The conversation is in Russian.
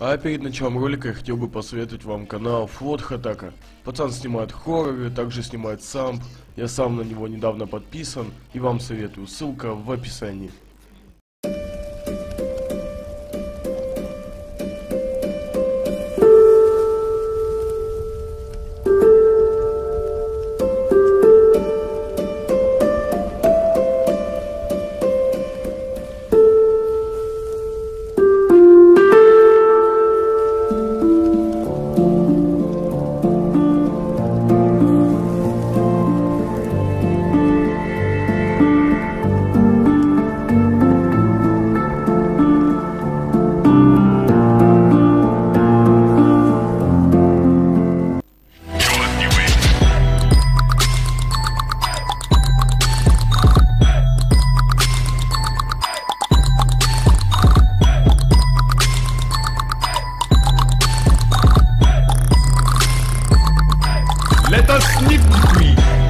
А перед началом ролика я хотел бы посоветовать вам канал Флот Хатака. Пацан снимает хорроры, также снимает самп. Я сам на него недавно подписан и вам советую. Ссылка в описании. Let us nip me.